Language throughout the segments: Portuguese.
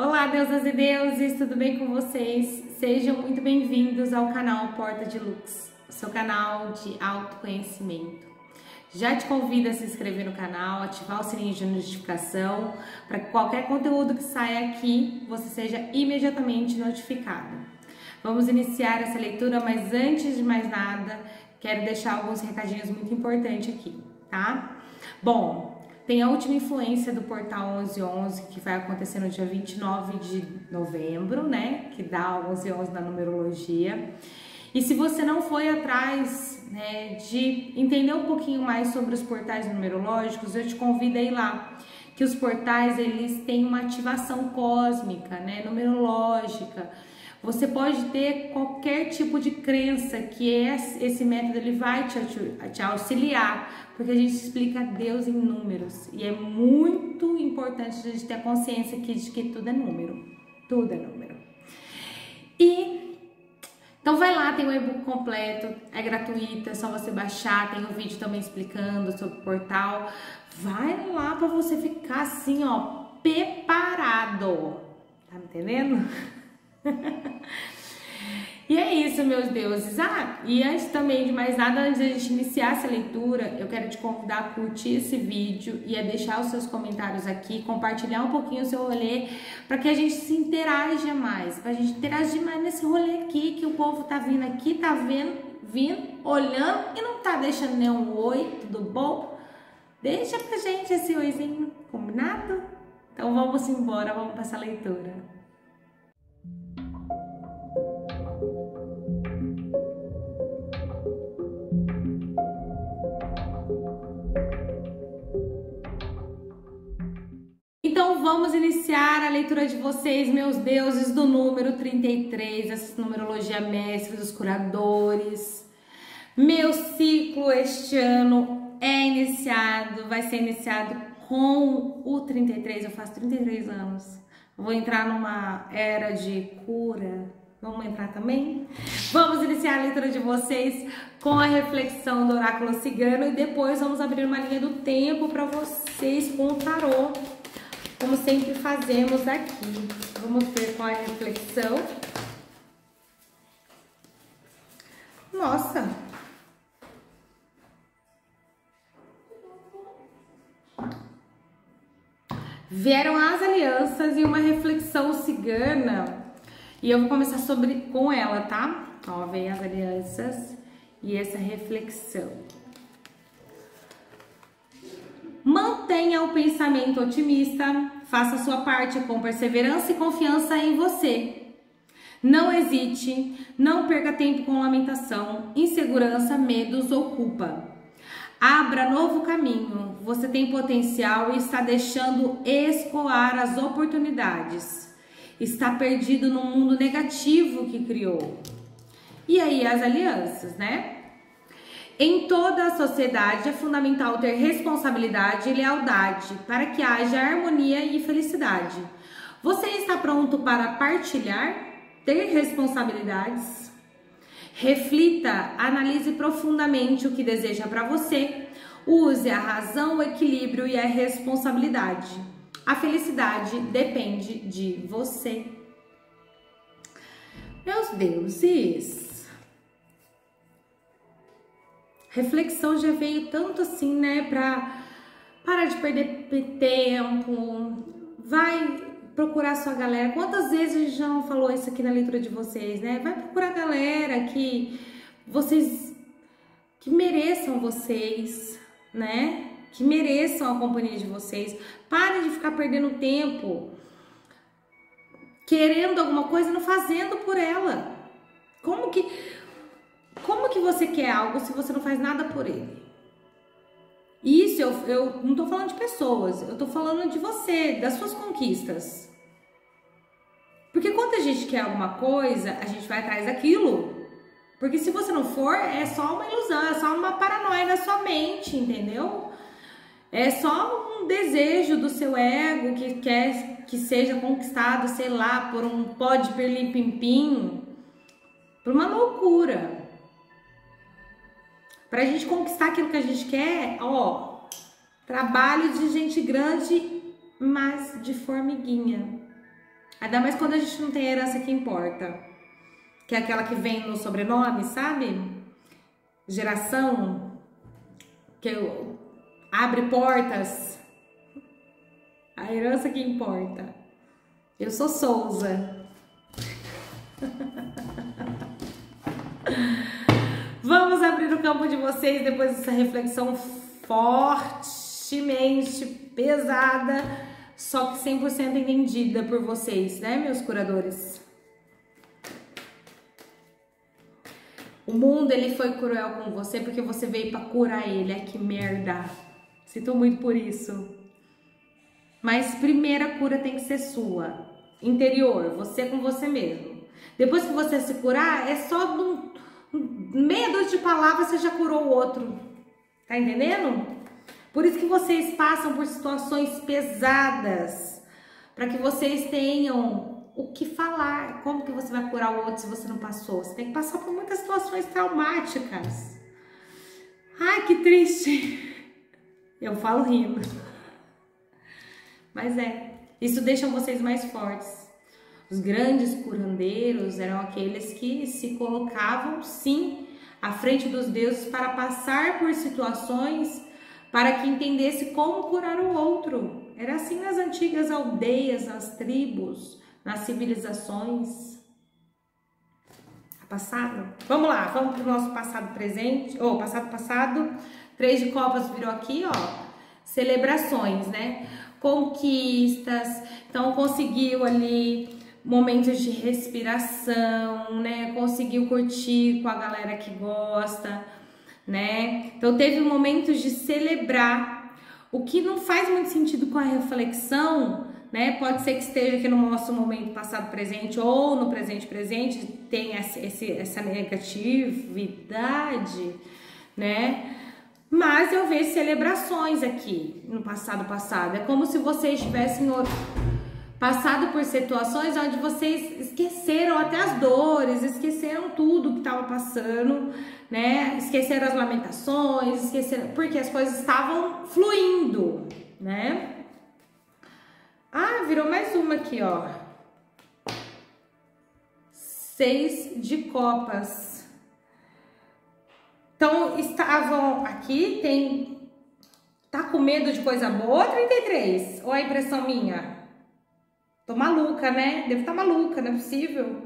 Olá, deusas e deuses, tudo bem com vocês? Sejam muito bem-vindos ao canal Porta de Lux, seu canal de autoconhecimento. Já te convido a se inscrever no canal, ativar o sininho de notificação, para que qualquer conteúdo que saia aqui você seja imediatamente notificado. Vamos iniciar essa leitura, mas antes de mais nada, quero deixar alguns recadinhos muito importantes aqui, tá? Bom, tem a última influência do portal 1111 que vai acontecer no dia 29 de novembro, né? Que dá 1111 na numerologia. E se você não foi atrás né, de entender um pouquinho mais sobre os portais numerológicos, eu te convido a ir lá. Que os portais eles têm uma ativação cósmica, né, numerológica. Você pode ter qualquer tipo de crença que esse método ele vai te, te auxiliar, porque a gente explica Deus em números e é muito importante a gente ter a consciência aqui de que tudo é número, tudo é número. E então vai lá, tem o e-book completo, é gratuito, é só você baixar, tem o um vídeo também explicando sobre o portal. Vai lá para você ficar assim, ó, preparado. Tá me entendendo? e é isso, meus deuses. Ah, e antes também de mais nada, antes de a gente iniciar essa leitura, eu quero te convidar a curtir esse vídeo e a deixar os seus comentários aqui, compartilhar um pouquinho o seu rolê, para que a gente se interaja mais, para a gente interagir mais nesse rolê aqui, que o povo tá vindo aqui, tá vendo, vindo, olhando e não tá deixando nenhum oi, tudo bom? Deixa pra gente esse oizinho, combinado? Então vamos embora, vamos para essa leitura. Vamos iniciar a leitura de vocês, meus deuses, do número 33, essa numerologia mestre dos curadores. Meu ciclo este ano é iniciado, vai ser iniciado com o 33, eu faço 33 anos. Vou entrar numa era de cura. Vamos entrar também? Vamos iniciar a leitura de vocês com a reflexão do oráculo cigano e depois vamos abrir uma linha do tempo para vocês com o tarô como sempre fazemos aqui. Vamos ver qual é a reflexão. Nossa! Vieram as alianças e uma reflexão cigana. E eu vou começar sobre com ela, tá? Ó, vem as alianças e essa reflexão. Mantenha o pensamento otimista, faça sua parte com perseverança e confiança em você. Não hesite, não perca tempo com lamentação, insegurança, medos ou culpa. Abra novo caminho. Você tem potencial e está deixando escoar as oportunidades. Está perdido no mundo negativo que criou. E aí as alianças, né? Em toda a sociedade é fundamental ter responsabilidade e lealdade para que haja harmonia e felicidade. Você está pronto para partilhar, ter responsabilidades? Reflita, analise profundamente o que deseja para você. Use a razão, o equilíbrio e a responsabilidade. A felicidade depende de você. Meus deuses, reflexão já veio tanto assim, né, pra parar de perder tempo, vai procurar sua galera. Quantas vezes a gente já falou isso aqui na leitura de vocês, né? Vai procurar a galera que vocês que mereçam vocês, né? Que mereçam a companhia de vocês. Parem de ficar perdendo tempo querendo alguma coisa não fazendo por ela. Como que como que você quer algo se você não faz nada por ele? Isso eu, eu não tô falando de pessoas, eu tô falando de você, das suas conquistas. Porque quando a gente quer alguma coisa, a gente vai atrás daquilo. Porque se você não for, é só uma ilusão, é só uma paranoia na sua mente, entendeu? É só um desejo do seu ego que quer que seja conquistado, sei lá, por um pó de perlim-pim-pim, por uma loucura. Para a gente conquistar aquilo que a gente quer, ó, trabalho de gente grande, mas de formiguinha. Ainda mais quando a gente não tem herança que importa. Que é aquela que vem no sobrenome, sabe? Geração. Que abre portas. A herança que importa. Eu sou Souza. Vamos abrir o campo de vocês depois dessa reflexão fortemente pesada, só que 100% entendida por vocês, né, meus curadores? O mundo ele foi cruel com você porque você veio para curar ele. É que merda. Sinto muito por isso. Mas primeira cura tem que ser sua, interior, você com você mesmo. Depois que você se curar, é só num, meia dúzia de palavras você já curou o outro. Tá entendendo? Por isso que vocês passam por situações pesadas, para que vocês tenham o que falar. Como que você vai curar o outro se você não passou? Você tem que passar por muitas situações traumáticas. Ai, que triste. Eu falo rindo. Mas é, isso deixa vocês mais fortes. Os grandes curandeiros eram aqueles que se colocavam, sim, à frente dos deuses para passar por situações para que entendesse como curar o outro. Era assim nas antigas aldeias, nas tribos, nas civilizações. Passado? Vamos lá, vamos para o nosso passado presente, ou passado passado. Três de copas virou aqui, ó. Celebrações, né? Conquistas. Então conseguiu ali momentos de respiração, né? Conseguiu curtir com a galera que gosta, né? Então teve momentos de celebrar, o que não faz muito sentido com a reflexão, né? Pode ser que esteja aqui no nosso momento passado presente ou no presente presente esse, essa negatividade, né? Mas eu vejo celebrações aqui no passado passado. É como se vocês tivessem passado por situações onde vocês esqueceram até as dores, esqueceram tudo que estava passando, né? Esqueceram as lamentações, esqueceram porque as coisas estavam fluindo, né? Ah, virou mais uma aqui, ó. Seis de copas. Então, estavam aqui, tem. Tá com medo de coisa boa? 33. Ou a impressão minha? Tô maluca, né? Devo estar tá maluca, não é possível.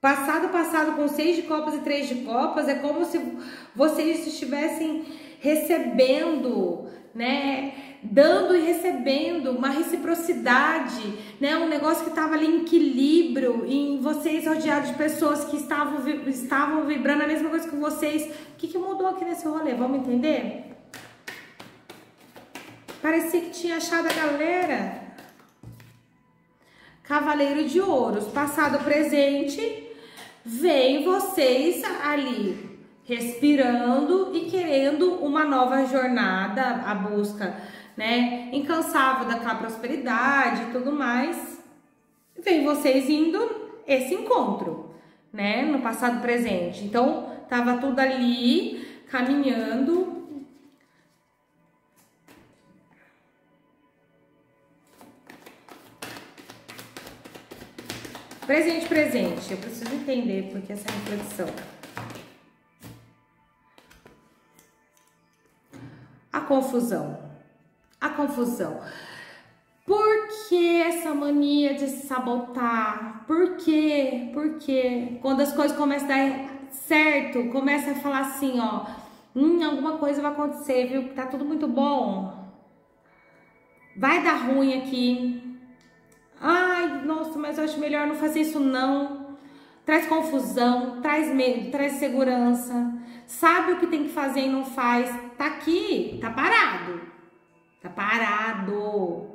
Passado, passado com seis de copas e três de copas, é como se vocês estivessem recebendo, né? Dando e recebendo uma reciprocidade, né? Um negócio que estava ali em equilíbrio, em vocês rodeados de pessoas que estavam, estavam vibrando a mesma coisa que vocês. O que, que mudou aqui nesse rolê? Vamos entender? Parecia que tinha achado a galera. Cavaleiro de Ouros, passado presente, vem vocês ali respirando e querendo uma nova jornada, a busca, né, incansável daquela prosperidade e tudo mais. Vem vocês indo esse encontro, né, no passado presente. Então, tava tudo ali caminhando Presente, presente. Eu preciso entender porque essa reflexão. A confusão. A confusão. Por que essa mania de se sabotar? Por quê? Por quê? Quando as coisas começam a dar certo, começa a falar assim, ó, hum, alguma coisa vai acontecer, viu? Tá tudo muito bom. Vai dar ruim aqui. Ai, nossa, mas eu acho melhor não fazer isso não. Traz confusão, traz medo, traz segurança. Sabe o que tem que fazer e não faz. Tá aqui, tá parado. Tá parado.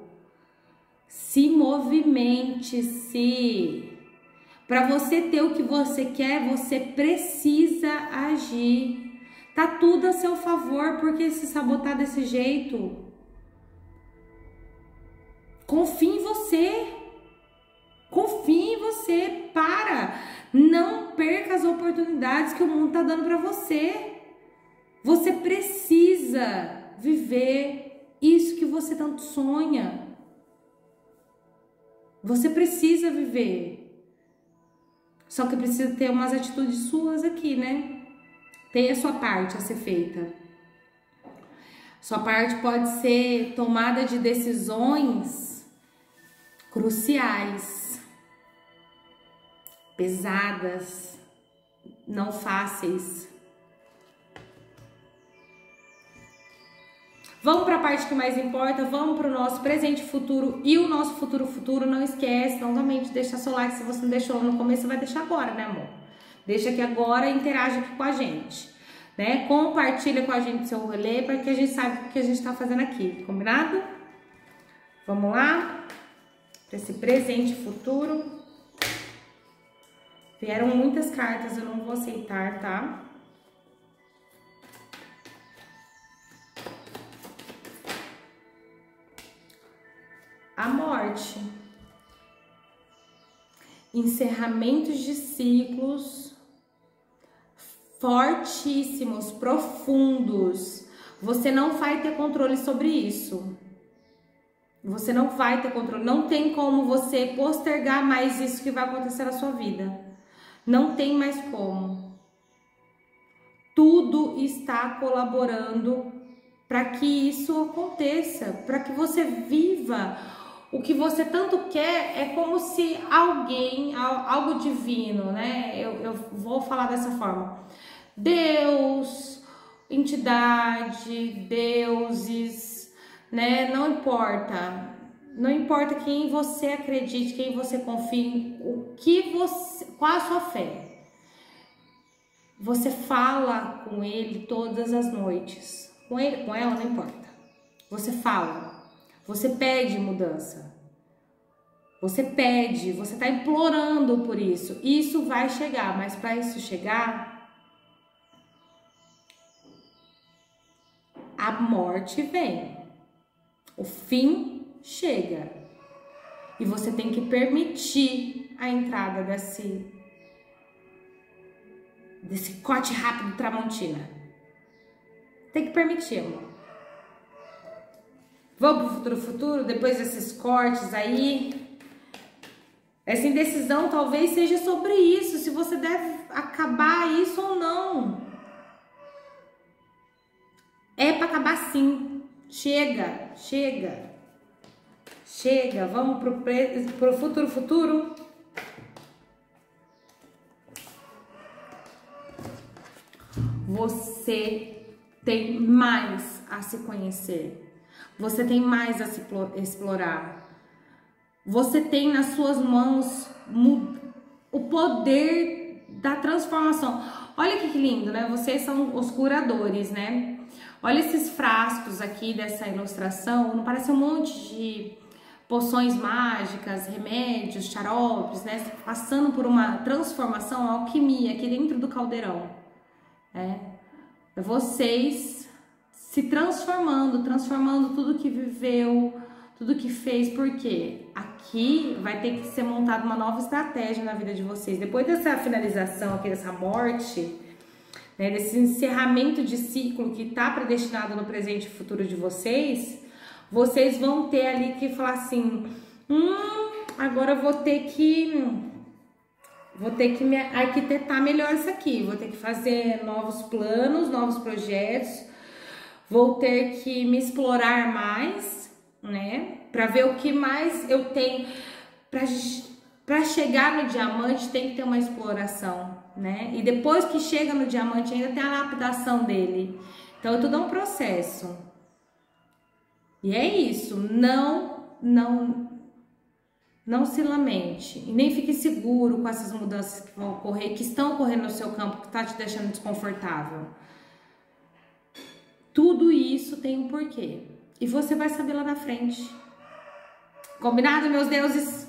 Se movimente-se. Para você ter o que você quer, você precisa agir. Tá tudo a seu favor, porque se sabotar desse jeito, Confie em você. Confie em você. Para. Não perca as oportunidades que o mundo está dando para você. Você precisa viver isso que você tanto sonha. Você precisa viver. Só que precisa ter umas atitudes suas aqui, né? Tem a sua parte a ser feita. Sua parte pode ser tomada de decisões cruciais, pesadas, não fáceis. Vamos para a parte que mais importa, vamos para o nosso presente futuro e o nosso futuro futuro. Não esquece, novamente, deixa seu like se você não deixou no começo, vai deixar agora, né, amor? Deixa aqui agora e interage aqui com a gente. Né? Compartilha com a gente seu rolê para que a gente saiba o que a gente está fazendo aqui, combinado? Vamos lá? Para esse presente futuro. Vieram muitas cartas, eu não vou aceitar, tá? a morte, encerramentos de ciclos fortíssimos, profundos. Você não vai ter controle sobre isso. Você não vai ter controle. Não tem como você postergar mais isso que vai acontecer na sua vida. Não tem mais como. Tudo está colaborando para que isso aconteça, para que você viva o que você tanto quer é como se alguém, algo divino, né? Eu, eu vou falar dessa forma. Deus, entidade, deuses, né? Não importa. Não importa quem você acredite, quem você confie, o que você, qual a sua fé. Você fala com ele todas as noites. Com ele, com ela, não importa. Você fala. Você pede mudança. Você pede, você está implorando por isso. Isso vai chegar, mas para isso chegar, a morte vem. O fim chega. E você tem que permitir a entrada desse desse corte rápido Tramontina. Tem que permitir, amor. Vamos pro futuro futuro, depois desses cortes aí. Essa indecisão talvez seja sobre isso, se você deve acabar isso ou não. É para acabar sim. Chega, chega. Chega, vamos pro, pro futuro futuro. Você tem mais a se conhecer. Você tem mais a se explorar. Você tem nas suas mãos o poder da transformação. Olha que lindo, né? Vocês são os curadores, né? Olha esses frascos aqui dessa ilustração, não parece um monte de poções mágicas, remédios, xaropes, né? Passando por uma transformação, alquimia aqui dentro do caldeirão. É. Vocês se transformando, transformando tudo que viveu, tudo que fez, porque aqui vai ter que ser montada uma nova estratégia na vida de vocês. Depois dessa finalização aqui, dessa morte, né, desse encerramento de ciclo que está predestinado no presente e futuro de vocês, vocês vão ter ali que falar assim: hum, agora eu vou ter que. Vou ter que me arquitetar melhor isso aqui, vou ter que fazer novos planos, novos projetos, vou ter que me explorar mais, né? Para ver o que mais eu tenho para chegar no diamante tem que ter uma exploração, né? E depois que chega no diamante ainda tem a lapidação dele. Então tudo é um processo. E é isso, não não não se lamente e nem fique seguro com essas mudanças que vão ocorrer, que estão ocorrendo no seu campo, que está te deixando desconfortável. Tudo isso tem um porquê. E você vai saber lá na frente. Combinado, meus deuses?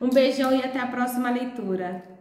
Um beijão e até a próxima leitura.